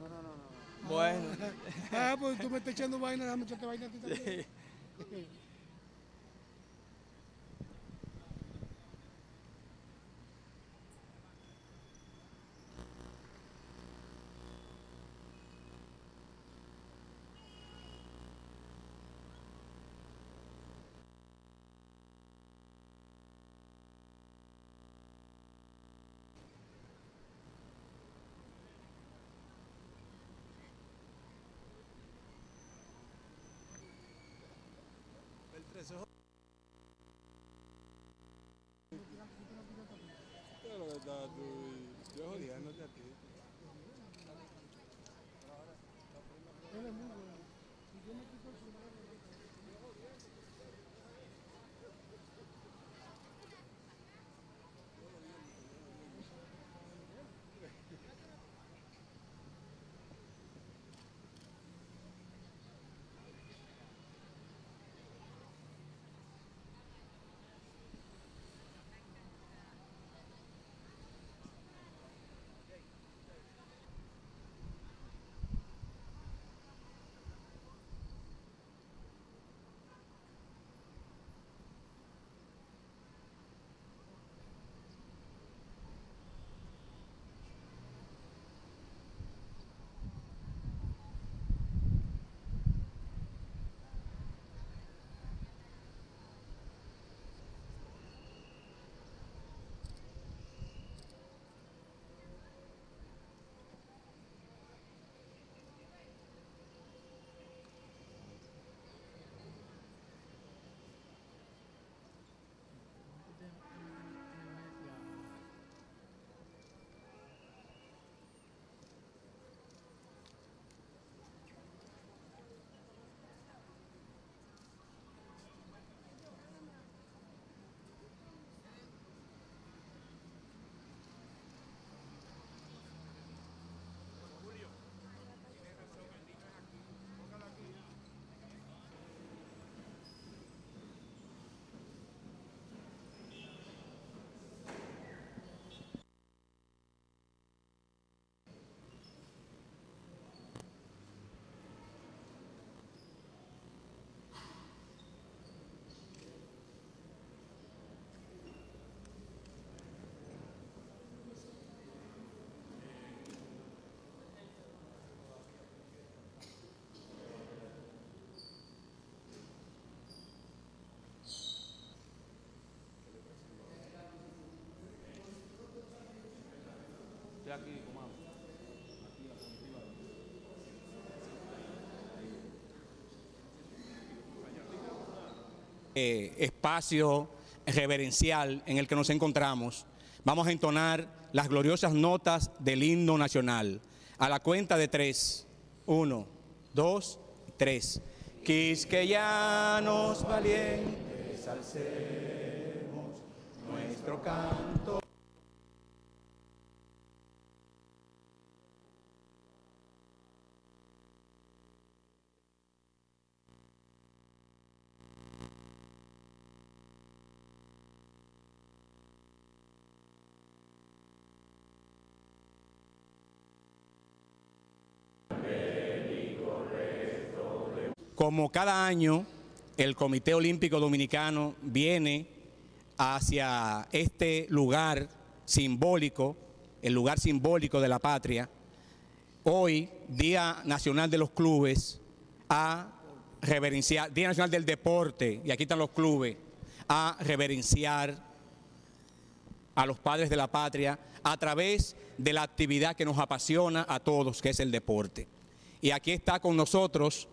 No, no, no. no. Bueno. ah, pues tú me estás echando vaina, déjame echarte vaina a ti también. que estaba tú y yo. Eh, espacio reverencial en el que nos encontramos, vamos a entonar las gloriosas notas del himno nacional. A la cuenta de tres. Uno, dos, tres. Quisqueyanos valientes, alcemos nuestro canto. Como cada año, el Comité Olímpico Dominicano viene hacia este lugar simbólico, el lugar simbólico de la patria, hoy, Día Nacional de los Clubes, a reverenciar, Día Nacional del Deporte, y aquí están los clubes, a reverenciar a los padres de la patria a través de la actividad que nos apasiona a todos, que es el deporte. Y aquí está con nosotros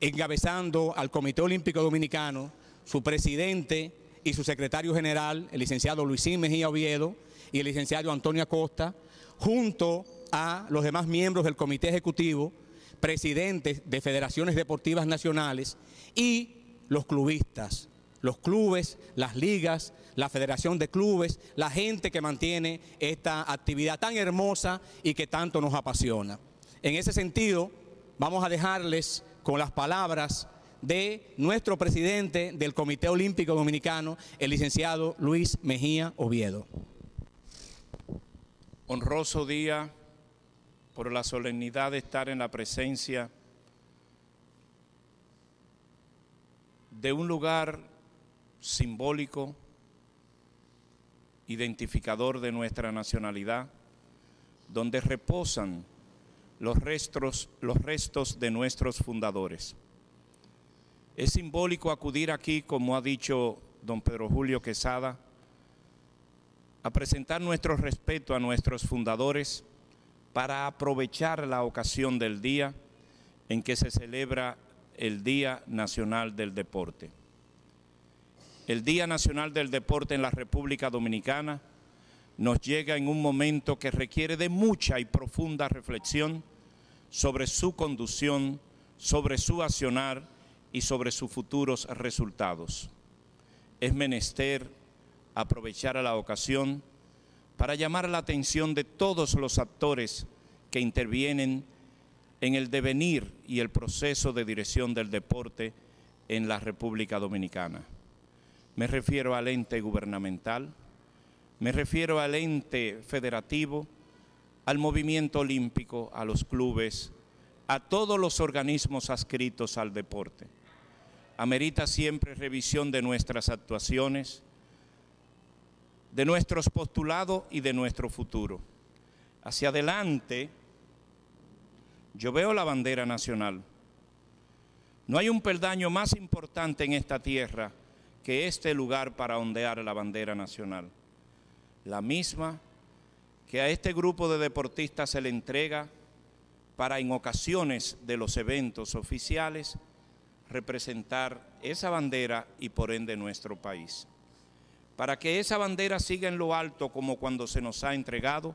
encabezando al Comité Olímpico Dominicano, su presidente y su secretario general, el licenciado Luisín Mejía Oviedo y el licenciado Antonio Acosta, junto a los demás miembros del Comité Ejecutivo, presidentes de federaciones deportivas nacionales y los clubistas, los clubes, las ligas, la federación de clubes, la gente que mantiene esta actividad tan hermosa y que tanto nos apasiona. En ese sentido, vamos a dejarles con las palabras de nuestro presidente del Comité Olímpico Dominicano, el licenciado Luis Mejía Oviedo. honroso día por la solemnidad de estar en la presencia de un lugar simbólico, identificador de nuestra nacionalidad, donde reposan los restos, los restos de nuestros fundadores. Es simbólico acudir aquí, como ha dicho don Pedro Julio Quesada, a presentar nuestro respeto a nuestros fundadores para aprovechar la ocasión del día en que se celebra el Día Nacional del Deporte. El Día Nacional del Deporte en la República Dominicana nos llega en un momento que requiere de mucha y profunda reflexión sobre su conducción, sobre su accionar y sobre sus futuros resultados. Es menester aprovechar a la ocasión para llamar la atención de todos los actores que intervienen en el devenir y el proceso de dirección del deporte en la República Dominicana. Me refiero al ente gubernamental, me refiero al ente federativo, al movimiento olímpico, a los clubes, a todos los organismos adscritos al deporte. Amerita siempre revisión de nuestras actuaciones, de nuestros postulados y de nuestro futuro. Hacia adelante, yo veo la bandera nacional. No hay un peldaño más importante en esta tierra que este lugar para ondear la bandera nacional. La misma que a este grupo de deportistas se le entrega para en ocasiones de los eventos oficiales representar esa bandera y por ende nuestro país. Para que esa bandera siga en lo alto como cuando se nos ha entregado,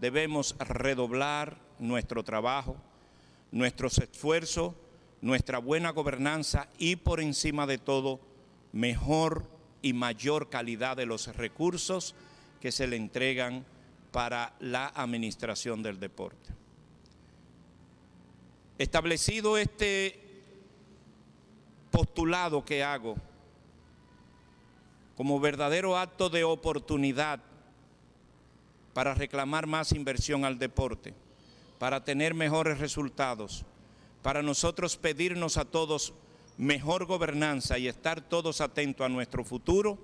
debemos redoblar nuestro trabajo, nuestros esfuerzos, nuestra buena gobernanza y por encima de todo, mejor y mayor calidad de los recursos que se le entregan para la administración del deporte. Establecido este postulado que hago, como verdadero acto de oportunidad para reclamar más inversión al deporte, para tener mejores resultados, para nosotros pedirnos a todos mejor gobernanza y estar todos atentos a nuestro futuro,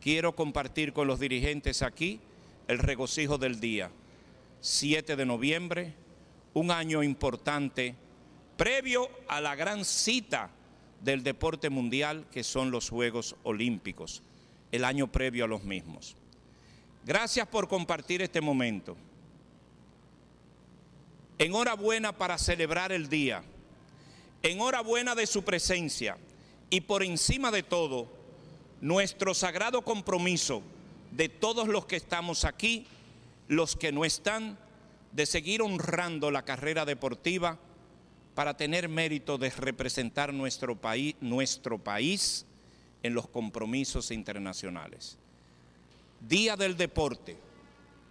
quiero compartir con los dirigentes aquí el regocijo del día, 7 de noviembre, un año importante previo a la gran cita del deporte mundial que son los Juegos Olímpicos, el año previo a los mismos. Gracias por compartir este momento. Enhorabuena para celebrar el día. Enhorabuena de su presencia. Y por encima de todo, nuestro sagrado compromiso de todos los que estamos aquí, los que no están, de seguir honrando la carrera deportiva para tener mérito de representar nuestro país, nuestro país en los compromisos internacionales. Día del deporte,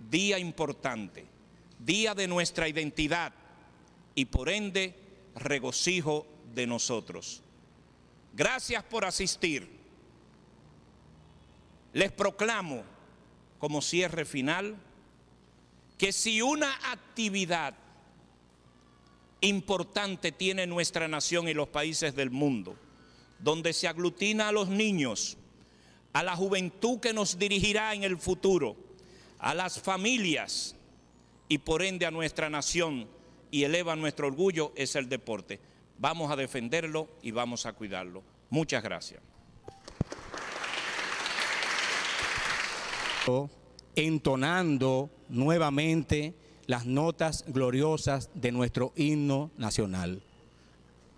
día importante, día de nuestra identidad y por ende regocijo de nosotros. Gracias por asistir. Les proclamo como cierre final que si una actividad importante tiene nuestra nación y los países del mundo, donde se aglutina a los niños, a la juventud que nos dirigirá en el futuro, a las familias y por ende a nuestra nación y eleva nuestro orgullo, es el deporte. Vamos a defenderlo y vamos a cuidarlo. Muchas gracias. Entonando nuevamente las notas gloriosas de nuestro himno nacional.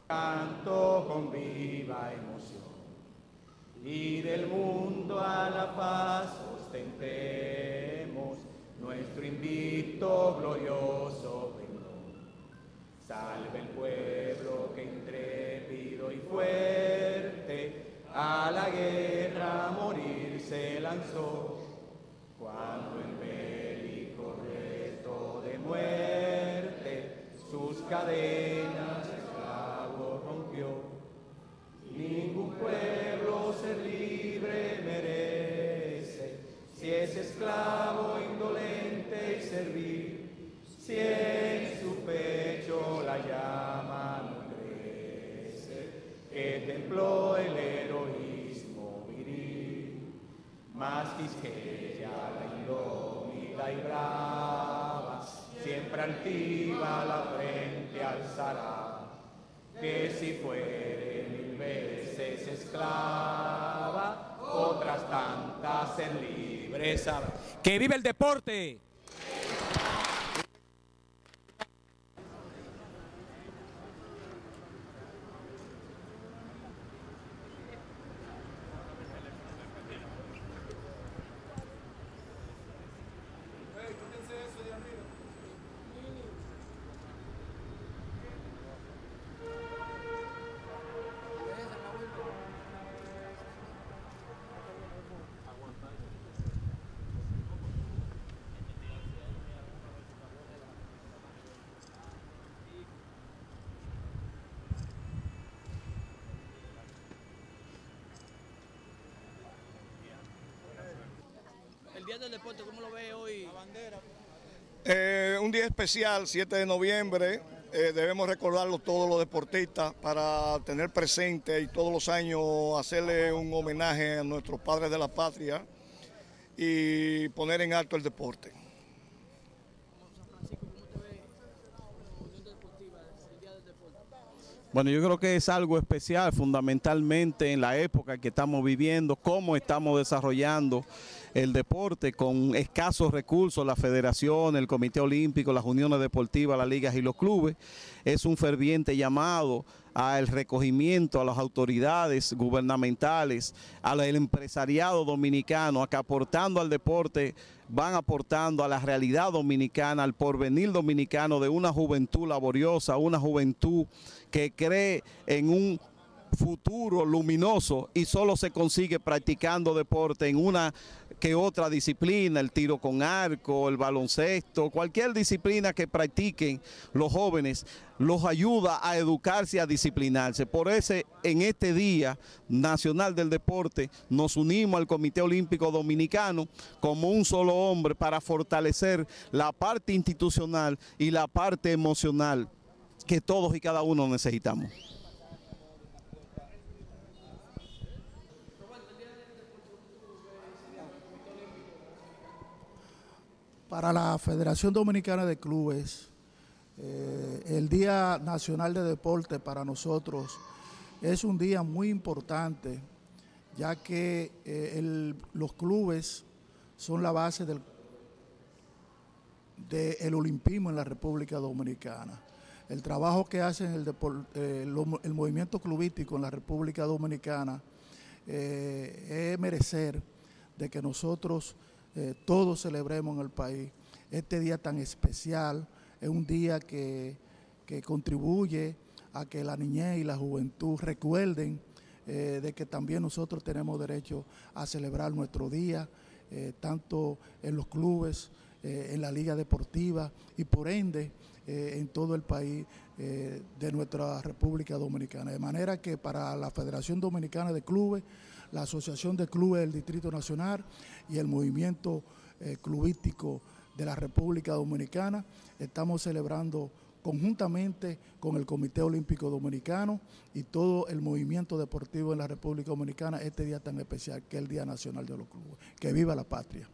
Canto con viva emoción y del mundo a la paz ostentemos nuestro invito glorioso Salve el pueblo que intrépido y fuerte a la guerra morir se lanzó cadenas esclavo rompió. Ningún pueblo ser libre merece, si es esclavo indolente y servil, si en su pecho la llama no crece, que templó el heroísmo viril, más quisqueya la indómita y brava, siempre altiva que si fuere mil veces esclava, otras tantas en habrá. ¡Que vive el deporte! Día del Deporte, ¿cómo lo ve hoy? Eh, un día especial, 7 de noviembre, eh, debemos recordarlo todos los deportistas para tener presente y todos los años hacerle un homenaje a nuestros padres de la patria y poner en alto el deporte. Bueno, yo creo que es algo especial fundamentalmente en la época que estamos viviendo, cómo estamos desarrollando el deporte con escasos recursos, la federación, el Comité Olímpico, las uniones deportivas, las ligas y los clubes. Es un ferviente llamado al recogimiento a las autoridades gubernamentales, al empresariado dominicano, a que aportando al deporte van aportando a la realidad dominicana, al porvenir dominicano de una juventud laboriosa, una juventud que cree en un futuro luminoso y solo se consigue practicando deporte en una que otra disciplina, el tiro con arco, el baloncesto, cualquier disciplina que practiquen los jóvenes, los ayuda a educarse a disciplinarse. Por eso en este Día Nacional del Deporte nos unimos al Comité Olímpico Dominicano como un solo hombre para fortalecer la parte institucional y la parte emocional que todos y cada uno necesitamos. Para la Federación Dominicana de Clubes, eh, el Día Nacional de Deporte para nosotros es un día muy importante, ya que eh, los clubes son la base del del olimpismo en la República Dominicana. El trabajo que hacen el, eh, el movimiento clubístico en la República Dominicana eh, es merecer de que nosotros eh, todos celebremos en el país este día tan especial. Es un día que, que contribuye a que la niñez y la juventud recuerden eh, de que también nosotros tenemos derecho a celebrar nuestro día, eh, tanto en los clubes, en la liga deportiva y por ende en todo el país de nuestra República Dominicana. De manera que para la Federación Dominicana de Clubes, la Asociación de Clubes del Distrito Nacional y el movimiento eh, clubístico de la República Dominicana, estamos celebrando conjuntamente con el Comité Olímpico Dominicano y todo el movimiento deportivo en la República Dominicana este día tan especial que es el Día Nacional de los Clubes. Que viva la patria.